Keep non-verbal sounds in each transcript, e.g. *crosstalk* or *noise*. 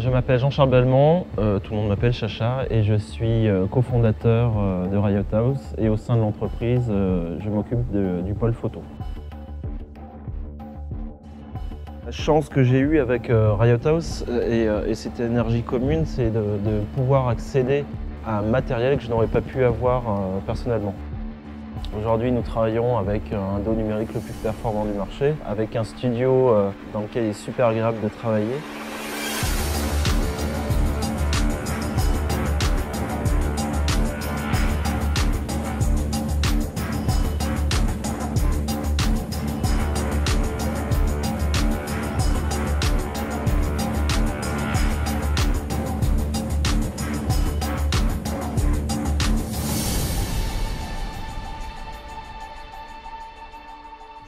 Je m'appelle Jean-Charles Belmont, euh, tout le monde m'appelle Chacha et je suis euh, cofondateur euh, de Riot House et au sein de l'entreprise, je m'occupe du pôle photo. La chance que j'ai eue avec Riot House et, cette énergie commune, c'est de, de, pouvoir accéder à un matériel que je n'aurais pas pu avoir personnellement. Aujourd'hui, nous travaillons avec un dos numérique le plus performant du marché, avec un studio dans lequel il est super agréable de travailler.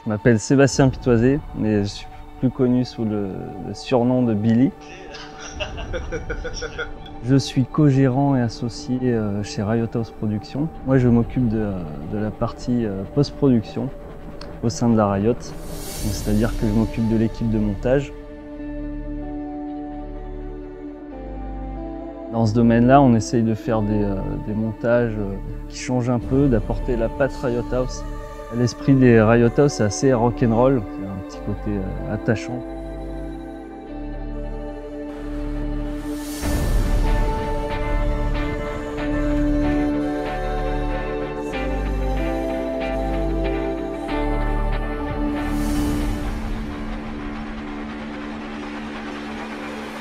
Je m'appelle Sébastien Pitoisé, mais je suis plus connu sous le, surnom de Billy. *laughs* Je suis co-gérant et associé euh, chez Riot House Productions. Moi, je m'occupe de, la partie euh, post-production au sein de la Riot. C'est-à-dire que je m'occupe de l'équipe de montage. Dans ce domaine-là, on essaye de faire des, euh, des montages qui changent un peu, d'apporter la patte Riot House L'esprit des Riot House est assez rock'n'roll, c'est un petit côté euh, attachant.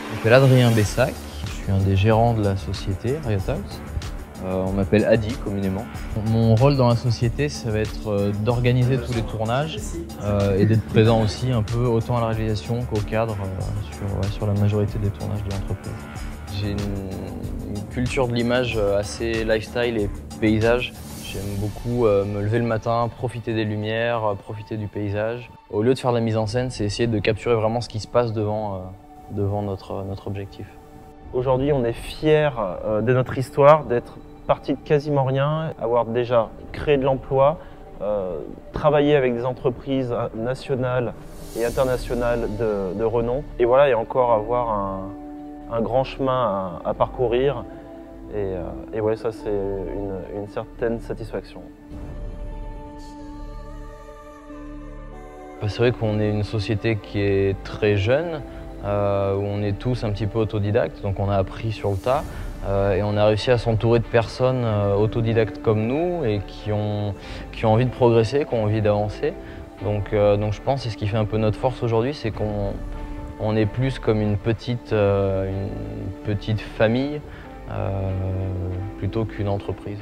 Je m'appelle Adrien Bessac, je suis un des gérants de la société Riot. Euh, on m'appelle Adi communément. Mon rôle dans la société, ça va être euh, d'organiser tous les tournages euh, et d'être présent aussi un peu autant à la réalisation qu'au cadre sur, la majorité des tournages de l'entreprise. J'ai une, culture de l'image assez lifestyle et paysage. J'aime beaucoup me lever le matin, profiter des lumières, profiter du paysage. Au lieu de faire de la mise en scène, c'est essayer de capturer vraiment ce qui se passe devant, devant notre, notre objectif. Aujourd'hui, on est fiers de notre histoire, d'être parti de quasiment rien, avoir déjà créé de l'emploi, euh, travailler avec des entreprises nationales et internationales de, renom. Et voilà, et encore avoir un, grand chemin à, parcourir. Et, euh, ça c'est une, certaine satisfaction. Bah, c'est vrai qu'on est une société qui est très jeune, euh, où on est tous un petit peu autodidactes, donc on a appris sur le tas. Euh, et on a réussi à s'entourer de personnes euh, autodidactes comme nous et qui ont, qui ont envie de progresser, qui ont envie d'avancer. Donc, euh, donc je pense que c'est ce qui fait un peu notre force aujourd'hui, c'est qu'on on est plus comme une petite, une petite famille plutôt qu'une entreprise.